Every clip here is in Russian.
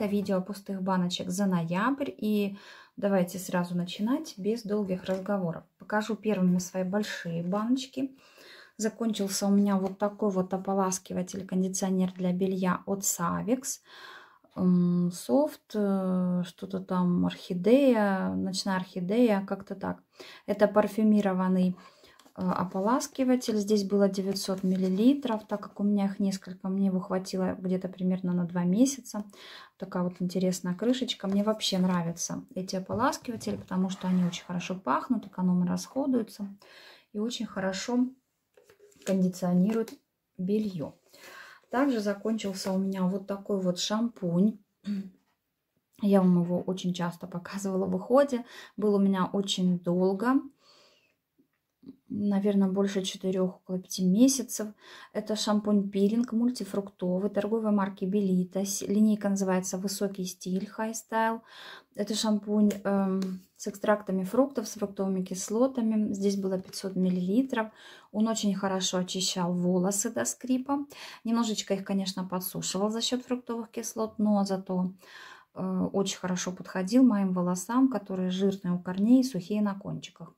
Это видео пустых баночек за ноябрь. И давайте сразу начинать без долгих разговоров. Покажу первыми свои большие баночки. Закончился у меня вот такой вот ополаскиватель, кондиционер для белья от Savix. Софт, э, что-то там, орхидея, ночная орхидея, как-то так. Это парфюмированный ополаскиватель. Здесь было 900 миллилитров, так как у меня их несколько, мне его хватило где-то примерно на 2 месяца. Такая вот интересная крышечка. Мне вообще нравятся эти ополаскиватели, потому что они очень хорошо пахнут, экономно расходуются и очень хорошо кондиционируют белье. Также закончился у меня вот такой вот шампунь. Я вам его очень часто показывала в уходе. Был у меня очень долго. Наверное, больше 4, около 5 месяцев. Это шампунь-пилинг мультифруктовый торговой марки Белита. Линейка называется «Высокий стиль» High Style. Это шампунь эм, с экстрактами фруктов, с фруктовыми кислотами. Здесь было 500 мл. Он очень хорошо очищал волосы до скрипа. Немножечко их, конечно, подсушивал за счет фруктовых кислот, но зато э, очень хорошо подходил моим волосам, которые жирные у корней сухие на кончиках.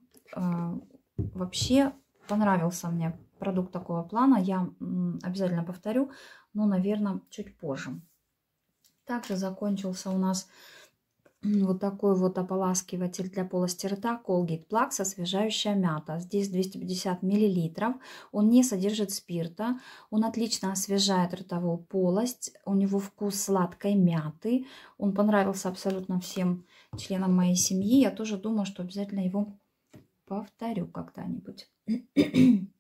Вообще понравился мне продукт такого плана. Я обязательно повторю, но, наверное, чуть позже. Также закончился у нас вот такой вот ополаскиватель для полости рта Colgate Plax освежающая мята. Здесь 250 миллилитров. Он не содержит спирта. Он отлично освежает ротовую полость. У него вкус сладкой мяты. Он понравился абсолютно всем членам моей семьи. Я тоже думаю, что обязательно его повторю когда-нибудь.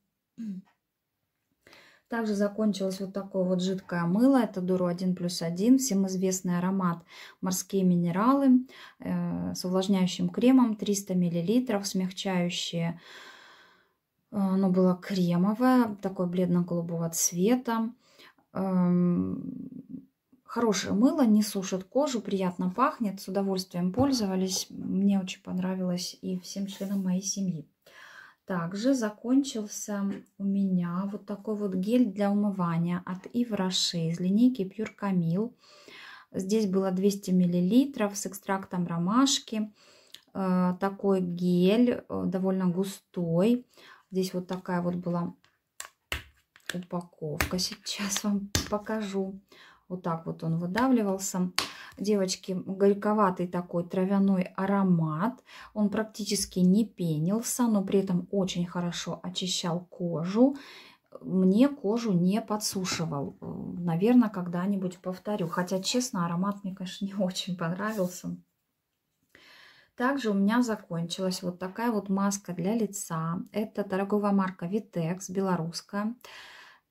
Также закончилось вот такое вот жидкое мыло. Это Дуру 1 плюс 1. Всем известный аромат морские минералы э, с увлажняющим кремом 300 мл. Смягчающее, оно было кремовое, такое бледно-голубого цвета. Э, хорошее мыло, не сушит кожу, приятно пахнет. С удовольствием пользовались. Мне очень понравилось и всем членам моей семьи. Также закончился у меня вот такой вот гель для умывания от Ивраши из линейки Pure Camille. Здесь было 200 мл с экстрактом ромашки. Э, такой гель, э, довольно густой. Здесь вот такая вот была упаковка. Сейчас вам покажу. Вот так вот он выдавливался. Девочки, горьковатый такой травяной аромат. Он практически не пенился, но при этом очень хорошо очищал кожу. Мне кожу не подсушивал. Наверное, когда-нибудь повторю. Хотя, честно, аромат мне, конечно, не очень понравился. Также у меня закончилась вот такая вот маска для лица. Это торговая марка Vitex, белорусская.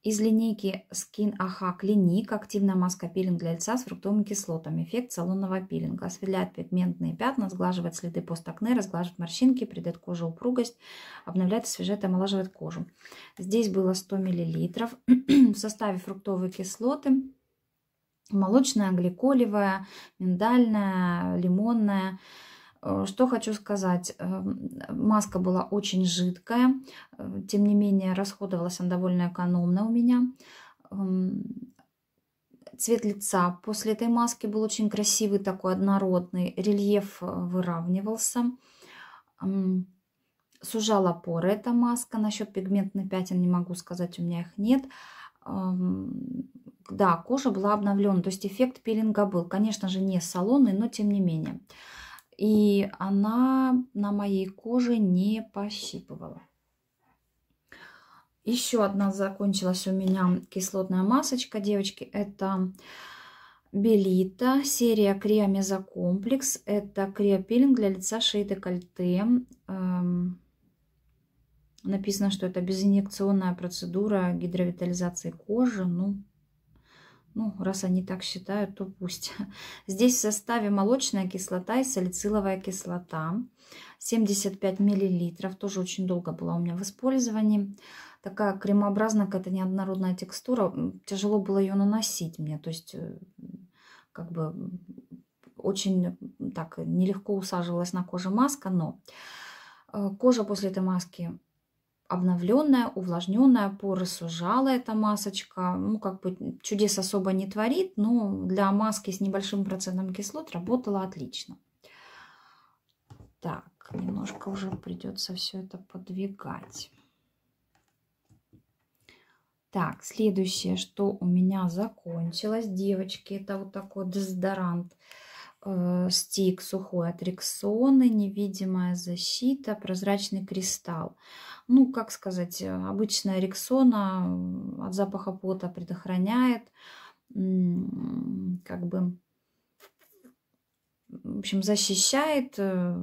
Из линейки Skin AHA Clinique активная маска пилинг для лица с фруктовыми кислотами. Эффект салонного пилинга. Осветляет пигментные пятна, сглаживает следы постакне, разглаживает морщинки, придает коже упругость, обновляет, освежает и омолаживает кожу. Здесь было 100 мл. В составе фруктовые кислоты, молочная, гликолевая, миндальная, лимонная, что хочу сказать, эм, маска была очень жидкая, э, тем не менее расходовалась она довольно экономно у меня. Эм, цвет лица после этой маски был очень красивый, такой однородный, рельеф э, выравнивался. Эм, сужала поры эта маска, насчет пигментных пятен не могу сказать, у меня их нет. Да, кожа была обновлена, то есть эффект пилинга был. Конечно же, не салонный, но тем не менее и она на моей коже не пощипывала. Еще одна закончилась у меня кислотная масочка, девочки. Это Белита, серия Криомезокомплекс. Это криопилинг для лица, шеи, декольте. Эм, написано, что это безинъекционная процедура гидровитализации кожи. Ну, ну, раз они так считают, то пусть. Здесь в составе молочная кислота и салициловая кислота. 75 миллилитров. Тоже очень долго была у меня в использовании. Такая кремообразная какая-то неоднородная текстура. Тяжело было ее наносить мне. То есть, э, как бы, очень так нелегко усаживалась на коже маска. Но э, кожа после этой маски обновленная, увлажненная, поры сужала эта масочка. Ну, как бы чудес особо не творит, но для маски с небольшим процентом кислот работала отлично. Так, немножко уже придется все это подвигать. Так, следующее, что у меня закончилось, девочки, это вот такой дезодорант э, стик сухой от Рексоны, невидимая защита, прозрачный кристалл. Ну, как сказать, обычная Рексона от запаха пота предохраняет, как бы в общем, защищает. Э,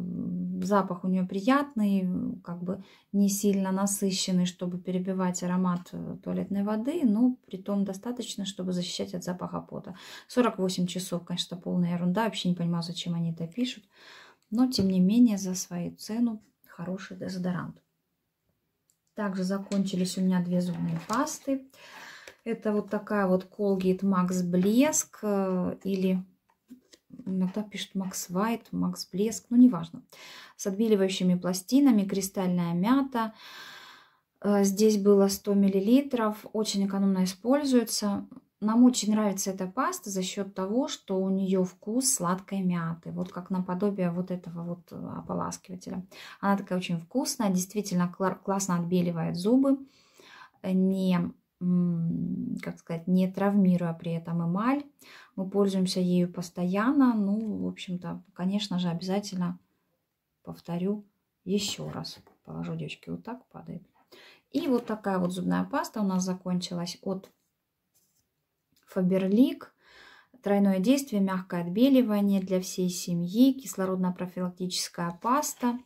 запах у нее приятный, как бы не сильно насыщенный, чтобы перебивать аромат э, туалетной воды, но при том достаточно, чтобы защищать от запаха пота. 48 часов, конечно, полная ерунда. Вообще не понимаю, зачем они это пишут. Но, тем не менее, за свою цену хороший дезодорант. Также закончились у меня две зубные пасты. Это вот такая вот Colgate Max Блеск э, или иногда пишут Макс Вайт, Макс Блеск, ну неважно. С отбеливающими пластинами, кристальная мята. Э, здесь было 100 мл, очень экономно используется. Нам очень нравится эта паста за счет того, что у нее вкус сладкой мяты. Вот как наподобие вот этого вот э, ополаскивателя. Она такая очень вкусная, действительно классно отбеливает зубы. Не как сказать, не травмируя при этом эмаль. Мы пользуемся ею постоянно. Ну, в общем-то, конечно же, обязательно повторю еще раз. Положу, девочки, вот так падает. И вот такая вот зубная паста у нас закончилась от Faberlic. Тройное действие, мягкое отбеливание для всей семьи, кислородно-профилактическая паста.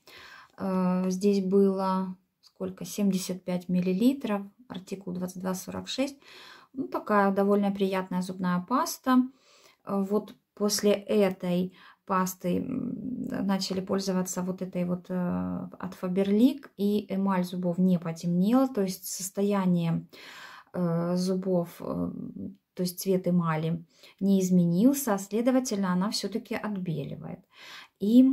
Э, здесь было сколько? 75 миллилитров артикул 2246. Ну, такая довольно приятная зубная паста. Э, вот после этой пасты начали пользоваться вот этой вот э, от Faberlic, и эмаль зубов не потемнела, то есть состояние э, зубов, то есть цвет эмали не изменился, а следовательно она все-таки отбеливает. И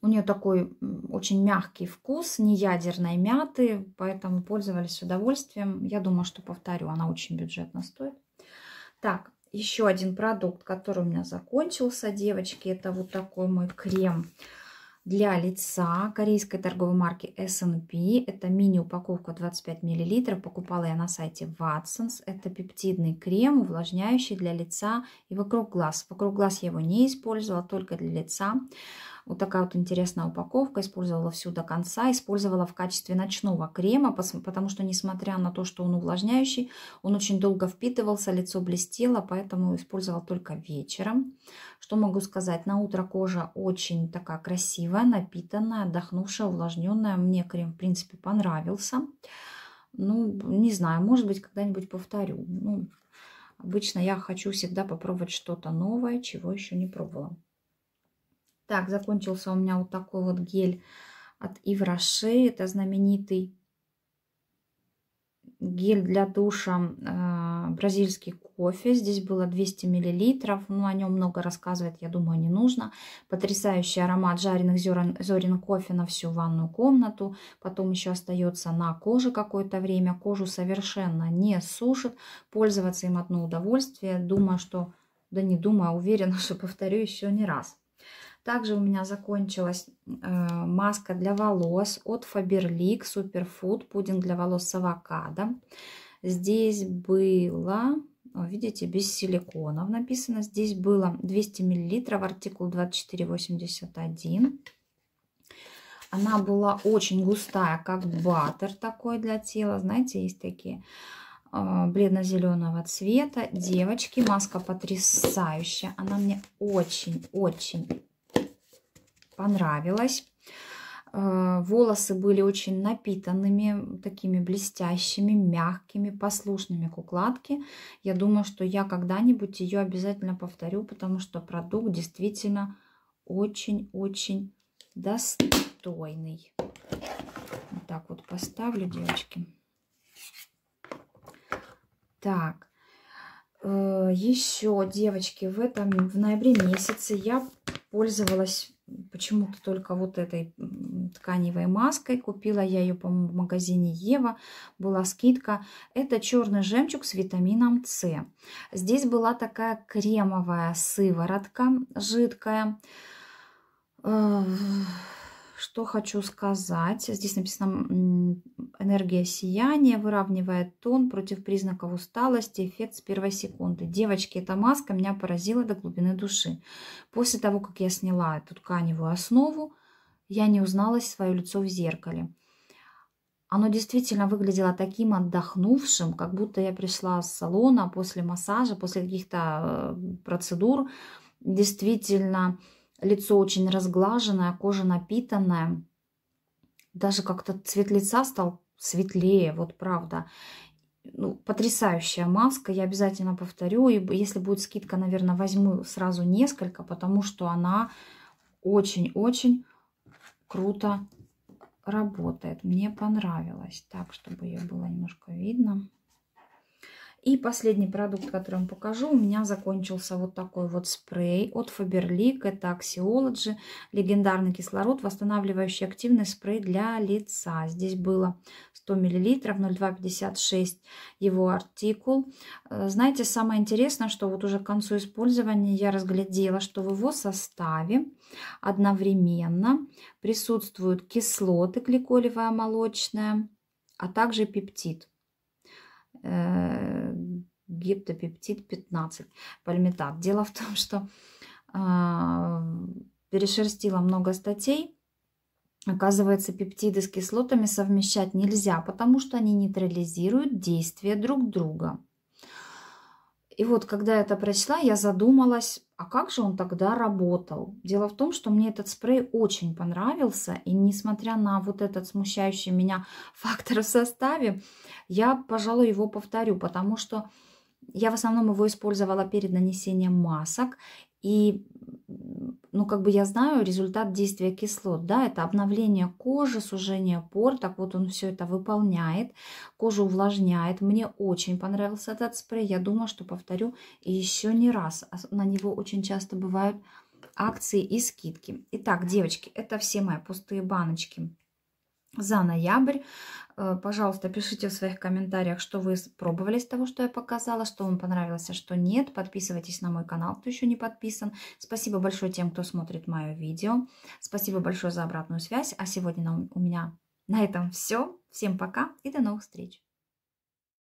у нее такой очень мягкий вкус, не ядерной мяты, поэтому пользовались с удовольствием. Я думаю, что повторю, она очень бюджетно стоит. Так, еще один продукт, который у меня закончился, девочки, это вот такой мой крем для лица корейской торговой марки S&P. Это мини-упаковка 25 мл. Покупала я на сайте Watsons. Это пептидный крем, увлажняющий для лица и вокруг глаз. Вокруг глаз я его не использовала, только для лица. Вот такая вот интересная упаковка. Использовала всю до конца. Использовала в качестве ночного крема, потому что, несмотря на то, что он увлажняющий, он очень долго впитывался, лицо блестело, поэтому использовала только вечером. Что могу сказать? На утро кожа очень такая красивая, напитанная, отдохнувшая, увлажненная. Мне крем, в принципе, понравился. Ну, не знаю, может быть, когда-нибудь повторю. Ну, обычно я хочу всегда попробовать что-то новое, чего еще не пробовала. Так, закончился у меня вот такой вот гель от Ивраше. Это знаменитый гель для душа э, бразильский кофе. Здесь было 200 миллилитров. Ну, о нем много рассказывать, я думаю, не нужно. Потрясающий аромат жареных зерен, зерен кофе на всю ванную комнату. Потом еще остается на коже какое-то время. Кожу совершенно не сушит. Пользоваться им одно удовольствие. Думаю, что... Да не думаю, а уверена, что повторю еще не раз. Также у меня закончилась э, маска для волос от Faberlic Superfood, пудинг для волос с авокадо. Здесь было, видите, без силиконов написано. Здесь было 200 мл, артикул 2481. Она была очень густая, как баттер такой для тела. Знаете, есть такие э, бледно-зеленого цвета. Девочки, маска потрясающая. Она мне очень-очень понравилось. Э, волосы были очень напитанными, такими блестящими, мягкими, послушными к укладке. Я думаю, что я когда-нибудь ее обязательно повторю, потому что продукт действительно очень-очень достойный. Вот так вот поставлю, девочки. Так, э, еще, девочки, в этом, в ноябре месяце я пользовалась почему-то только вот этой тканевой маской. Купила я ее, по-моему, в магазине Ева. Была скидка. Это черный жемчуг с витамином С. Здесь была такая кремовая сыворотка жидкая. Что хочу сказать. Здесь написано энергия сияния, выравнивает тон против признаков усталости, эффект с первой секунды. Девочки, эта маска меня поразила до глубины души. После того, как я сняла эту тканевую основу, я не узнала свое лицо в зеркале. Оно действительно выглядело таким отдохнувшим, как будто я пришла с салона после массажа, после каких-то э, процедур. Действительно, Лицо очень разглаженное, кожа напитанная. Даже как-то цвет лица стал светлее, вот правда. Ну, потрясающая маска, я обязательно повторю. И если будет скидка, наверное, возьму сразу несколько, потому что она очень-очень круто работает. Мне понравилось. Так, чтобы ее было немножко видно. И последний продукт, который вам покажу, у меня закончился вот такой вот спрей от Faberlic. Это Axiology, легендарный кислород, восстанавливающий активный спрей для лица. Здесь было 100 мл, 0,256 его артикул. Э, знаете, самое интересное, что вот уже к концу использования я разглядела, что в его составе одновременно присутствуют кислоты, гликолевая молочная, а также пептид. Э, гептопептид 15, пальмитат. Дело в том, что а, перешерстила много статей. Оказывается, пептиды с кислотами совмещать нельзя, потому что они нейтрализируют действие друг друга. И вот, когда я это прочла, я задумалась, а как же он тогда работал? Дело в том, что мне этот спрей очень понравился, и несмотря на вот этот смущающий меня фактор в составе, я, пожалуй, его повторю, потому что я в основном его использовала перед нанесением масок, и ну, как бы я знаю результат действия кислот, да, это обновление кожи, сужение пор, так вот он все это выполняет, кожу увлажняет. Мне очень понравился этот спрей, я думаю, что повторю еще не раз. На него очень часто бывают акции и скидки. Итак, девочки, это все мои пустые баночки за ноябрь. Э, пожалуйста, пишите в своих комментариях, что вы пробовали из того, что я показала, что вам понравилось, а что нет. Подписывайтесь на мой канал, кто еще не подписан. Спасибо большое тем, кто смотрит мое видео. Спасибо большое за обратную связь. А сегодня у меня на этом все. Всем пока и до новых встреч.